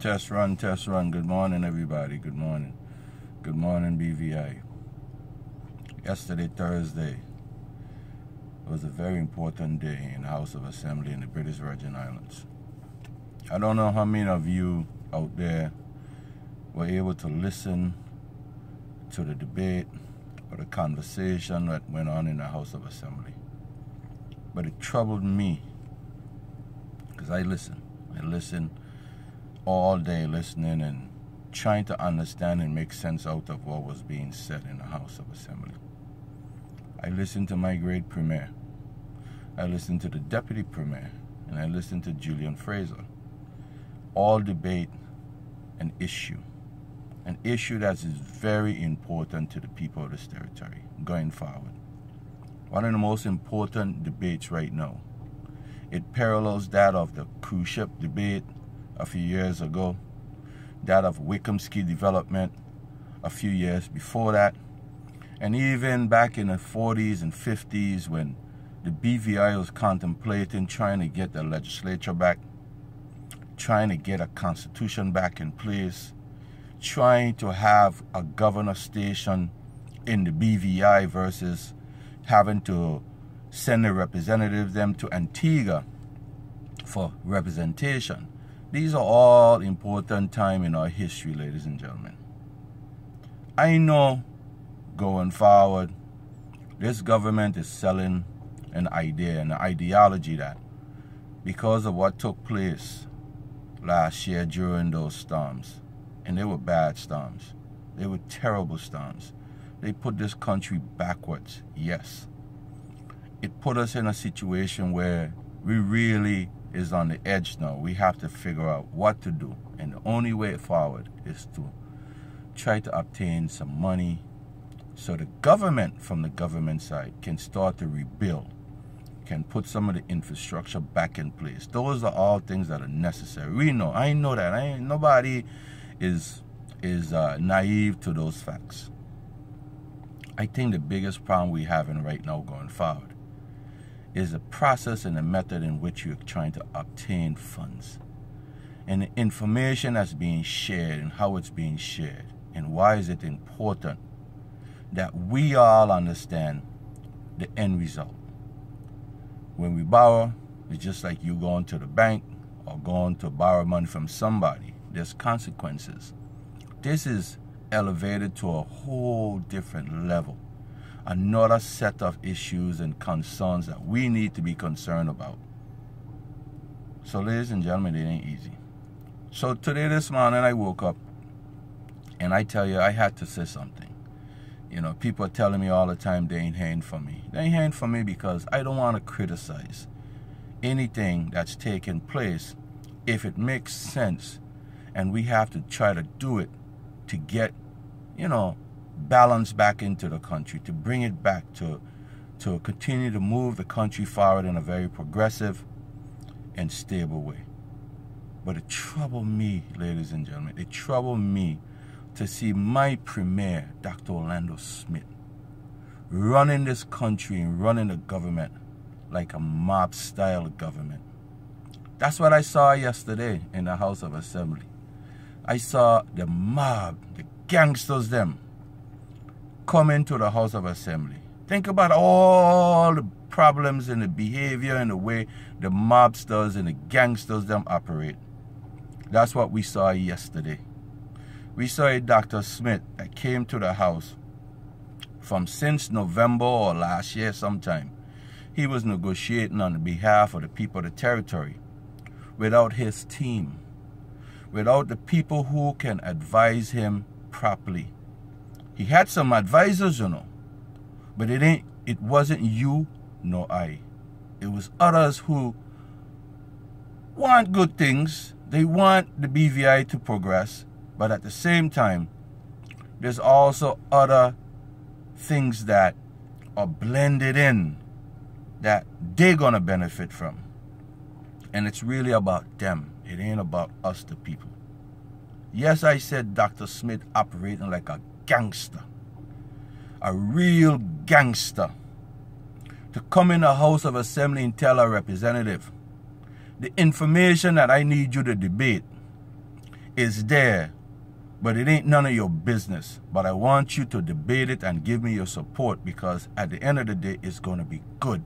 Test run, test run. Good morning, everybody. Good morning. Good morning, BVI. Yesterday, Thursday, was a very important day in the House of Assembly in the British Virgin Islands. I don't know how many of you out there were able to listen to the debate or the conversation that went on in the House of Assembly. But it troubled me because I listened. I listened all day listening and trying to understand and make sense out of what was being said in the House of Assembly. I listened to my great premier. I listened to the deputy premier. And I listened to Julian Fraser. All debate an issue. An issue that is very important to the people of this territory going forward. One of the most important debates right now. It parallels that of the cruise ship debate a few years ago, that of Wickhams Cay development a few years before that, and even back in the 40s and 50s when the BVI was contemplating trying to get the legislature back, trying to get a constitution back in place, trying to have a governor station in the BVI versus having to send the representatives them to Antigua for representation. These are all important time in our history, ladies and gentlemen. I know going forward, this government is selling an idea, an ideology that because of what took place last year during those storms, and they were bad storms, they were terrible storms. They put this country backwards, yes. It put us in a situation where we really is on the edge now. We have to figure out what to do. And the only way forward is to try to obtain some money so the government from the government side can start to rebuild, can put some of the infrastructure back in place. Those are all things that are necessary. We know, I know that. I ain't, nobody is is uh, naive to those facts. I think the biggest problem we're having right now going forward is the process and the method in which you're trying to obtain funds and the information that's being shared and how it's being shared and why is it important that we all understand the end result. When we borrow, it's just like you going to the bank or going to borrow money from somebody. There's consequences. This is elevated to a whole different level another set of issues and concerns that we need to be concerned about. So, ladies and gentlemen, it ain't easy. So, today, this morning, I woke up and I tell you, I had to say something. You know, people are telling me all the time they ain't hearing from me. They ain't hearing from me because I don't want to criticize anything that's taking place if it makes sense and we have to try to do it to get, you know, balance back into the country, to bring it back to, to continue to move the country forward in a very progressive and stable way. But it troubled me, ladies and gentlemen, it troubled me to see my premier, Dr. Orlando Smith, running this country and running the government like a mob style government. That's what I saw yesterday in the House of Assembly. I saw the mob, the gangsters them, come into the House of Assembly. Think about all the problems and the behavior and the way the mobsters and the gangsters them operate. That's what we saw yesterday. We saw a Dr. Smith that came to the house from since November or last year sometime. He was negotiating on behalf of the people of the territory without his team, without the people who can advise him properly he had some advisors, you know. But it ain't it wasn't you nor I. It was others who want good things. They want the BVI to progress, but at the same time, there's also other things that are blended in that they're gonna benefit from. And it's really about them. It ain't about us, the people. Yes, I said Dr. Smith operating like a gangster, a real gangster, to come in the House of Assembly and tell a representative the information that I need you to debate is there, but it ain't none of your business. But I want you to debate it and give me your support because at the end of the day, it's going to be good.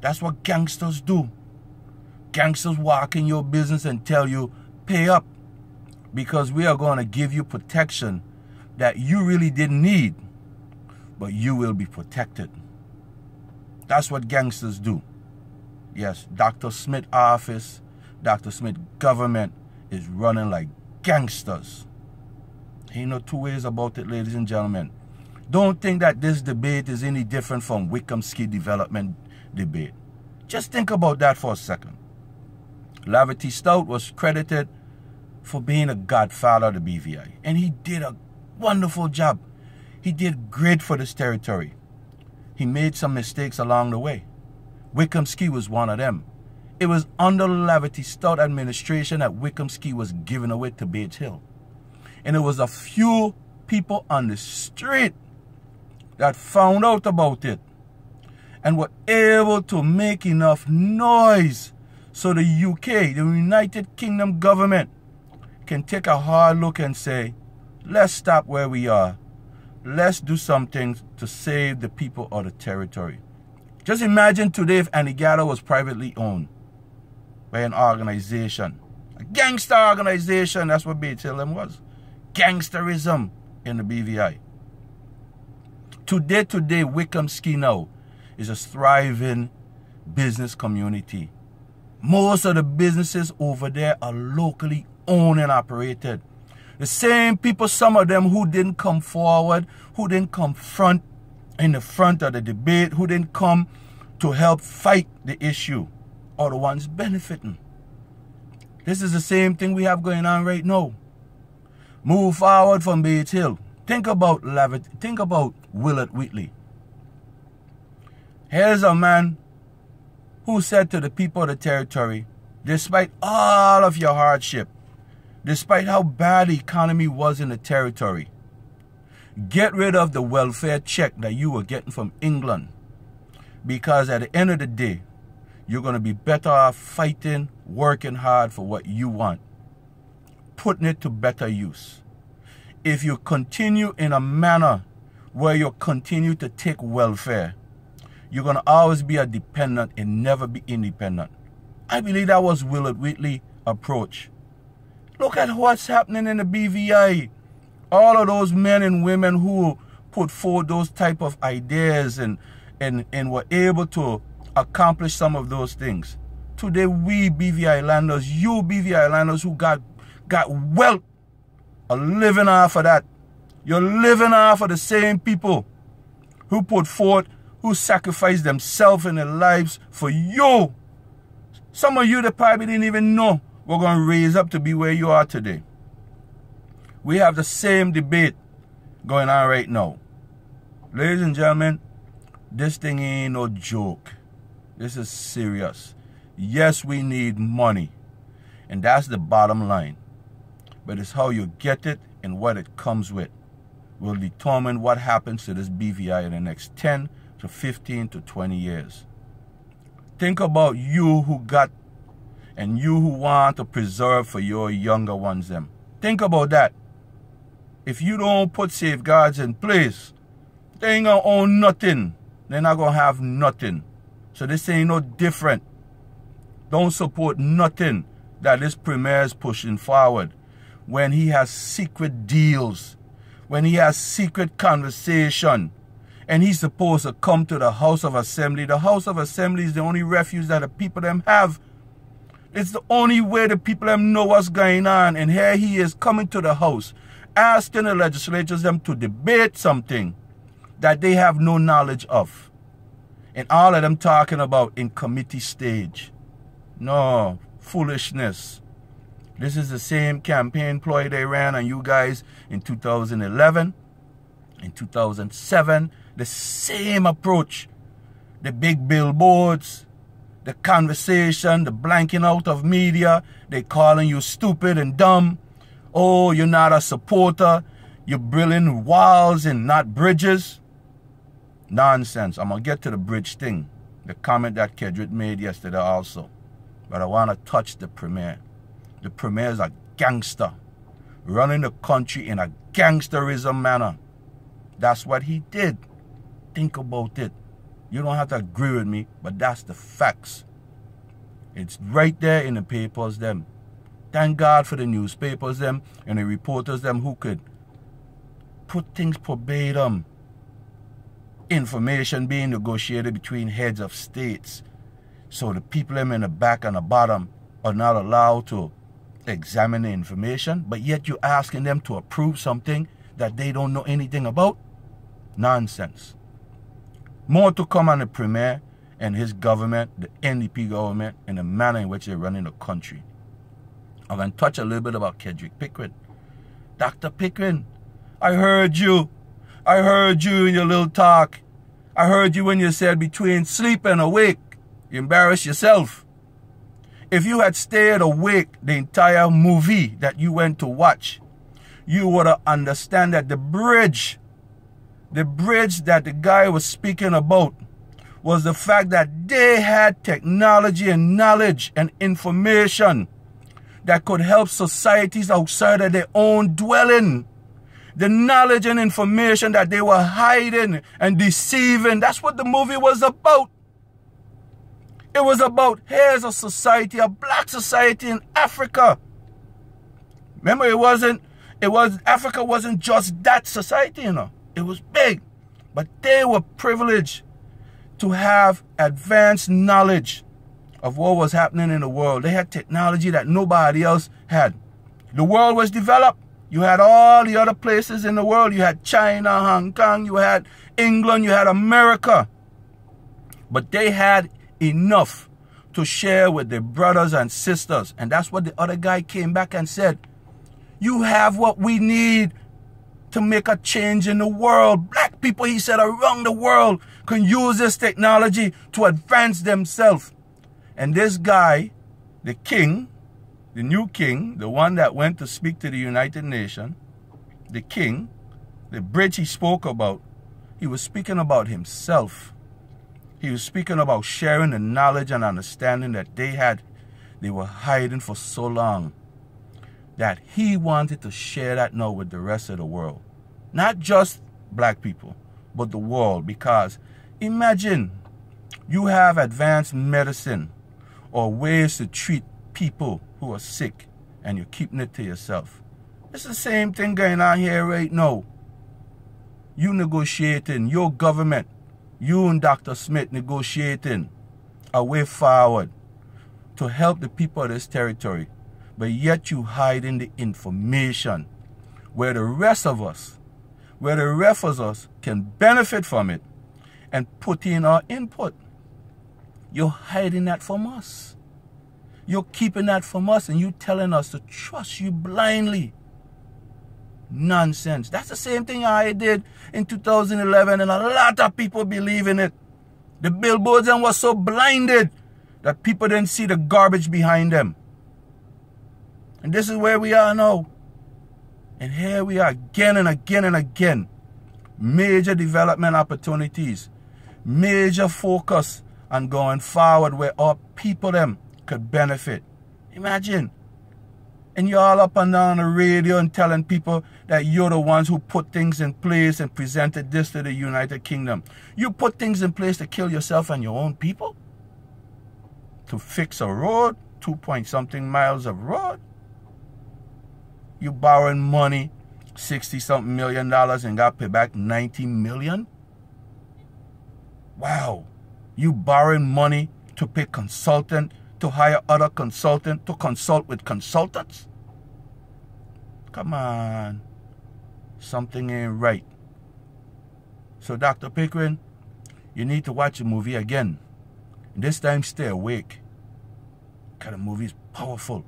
That's what gangsters do. Gangsters walk in your business and tell you, pay up because we are going to give you protection that you really didn't need, but you will be protected. That's what gangsters do. Yes, Dr. Smith office, Dr. Smith government is running like gangsters. Ain't no two ways about it, ladies and gentlemen. Don't think that this debate is any different from Wickhams Cay development debate. Just think about that for a second. Lavity Stoutt was credited for being a godfather of the BVI, and he did a wonderful job. He did great for this territory. He made some mistakes along the way. Wickhams Cay was one of them. It was under Lavity Stoutt administration that Wickhams Cay was given away to Bates Hill. And it was a few people on the street that found out about it and were able to make enough noise so the UK, the United Kingdom government, can take a hard look and say, let's stop where we are. Let's do something to save the people of the territory. Just imagine today if Anegada was privately owned by an organization. A gangster organization, that's what BTLM was. Gangsterism in the BVI. Today, today, Wickhams Cay now is a thriving business community. Most of the businesses over there are locally owned and operated. The same people, some of them who didn't come forward, who didn't come front in the front of the debate, who didn't come to help fight the issue, are the ones benefiting. This is the same thing we have going on right now. Move forward from Bates Hill. Think about Levitt. Think about Willard Wheatley. Here's a man who said to the people of the territory, despite all of your hardship, despite how bad the economy was in the territory. Get rid of the welfare check that you were getting from England. Because at the end of the day, you're going to be better off fighting, working hard for what you want, putting it to better use. If you continue in a manner where you continue to take welfare, you're going to always be a dependent and never be independent. I believe that was Willard Wheatley' approach. Look at what's happening in the BVI. All of those men and women who put forward those type of ideas and, and, and were able to accomplish some of those things. Today, we BVI landers, you BVI landers who got, got wealth, are living off of that. You're living off of the same people who put forth, who sacrificed themselves and their lives for you. Some of you that probably didn't even know we're going to raise up to be where you are today. We have the same debate going on right now. Ladies and gentlemen, this thing ain't no joke. This is serious. Yes, we need money. And that's the bottom line. But it's how you get it and what it comes with will determine what happens to this BVI in the next 10 to 15 to 20 years. Think about you who got and you who want to preserve for your younger ones them. Think about that. If you don't put safeguards in place, they ain't gonna own nothing. They're not gonna have nothing. So this ain't no different. Don't support nothing that this premier is pushing forward when he has secret deals, when he has secret conversation, and he's supposed to come to the House of Assembly. The House of Assembly is the only refuge that the people them have it's the only way the people them know what's going on. And here he is coming to the house, asking the legislators them to debate something that they have no knowledge of. And all of them talking about in committee stage. No, foolishness. This is the same campaign ploy they ran on you guys in 2011, in 2007. The same approach. The big billboards, the conversation, the blanking out of media, they calling you stupid and dumb. Oh, you're not a supporter. You're building walls and not bridges. Nonsense. I'm going to get to the bridge thing. The comment that Kedrick made yesterday also. But I want to touch the premier. The premier is a gangster, running the country in a gangsterism manner. That's what he did. Think about it. You don't have to agree with me, but that's the facts. It's right there in the papers them. Thank God for the newspapers them and the reporters them who could put things verbatim. Information being negotiated between heads of states. So the people them in the back and the bottom are not allowed to examine the information, but yet you're asking them to approve something that they don't know anything about? Nonsense. More to come on the Premier and his government, the NDP government, and the manner in which they're running the country. I'm going to touch a little bit about Kedrick Pickering. Dr. Pickering, I heard you. I heard you in your little talk. I heard you when you said between sleep and awake. You embarrass yourself. If you had stayed awake the entire movie that you went to watch, you would have understand that the bridge the bridge that the guy was speaking about was the fact that they had technology and knowledge and information that could help societies outside of their own dwelling. The knowledge and information that they were hiding and deceiving. That's what the movie was about. It was about here's a society, a black society in Africa. Remember, it wasn't, it was, Africa wasn't just that society, you know. It was big. But they were privileged to have advanced knowledge of what was happening in the world. They had technology that nobody else had. The world was developed. You had all the other places in the world. You had China, Hong Kong, you had England, you had America. But they had enough to share with their brothers and sisters. And that's what the other guy came back and said. You have what we need to make a change in the world. Black people, he said, around the world can use this technology to advance themselves. And this guy, the king, the new king, the one that went to speak to the United Nations, the king, the bridge he spoke about, he was speaking about himself. He was speaking about sharing the knowledge and understanding that they had, they were hiding for so long that he wanted to share that now with the rest of the world. Not just black people, but the world. Because imagine you have advanced medicine or ways to treat people who are sick and you're keeping it to yourself. It's the same thing going on here right now. You negotiating, your government, you and Dr. Smith negotiating a way forward to help the people of this territory but yet you hide in the information where the rest of us, where the us can benefit from it and put in our input. You're hiding that from us. You're keeping that from us and you're telling us to trust you blindly. Nonsense. That's the same thing I did in 2011 and a lot of people believe in it. The billboards and was so blinded that people didn't see the garbage behind them. And this is where we are now. And here we are again and again and again. Major development opportunities. Major focus on going forward where our people them could benefit. Imagine. And you're all up and down the radio and telling people that you're the ones who put things in place and presented this to the United Kingdom. You put things in place to kill yourself and your own people? To fix a road, two point something miles of road? You borrowing money, 60 something million dollars and got paid back 90 million? Wow. You borrowing money to pay consultant, to hire other consultant, to consult with consultants? Come on. Something ain't right. So Dr. Pickering, you need to watch the movie again. This time stay awake. Because the movie is powerful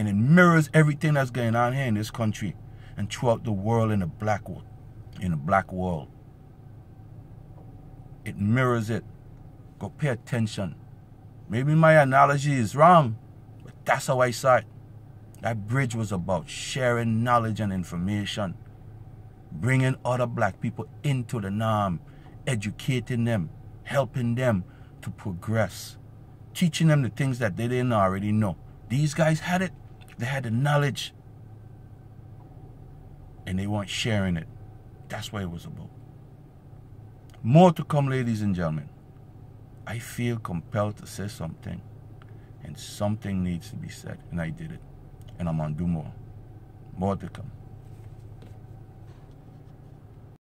and it mirrors everything that's going on here in this country and throughout the world in the black world in the black world. It mirrors it. Go pay attention. Maybe my analogy is wrong but that's how i saw it. That bridge was about sharing knowledge and information bringing other black people into the norm educating them helping them to progress teaching them the things that they didn't already know. These guys had it They had the knowledge and they weren't sharing it. That's what it was about. More to come, ladies and gentlemen. I feel compelled to say something, and something needs to be said, and I did it. And I'm going to do more. More to come.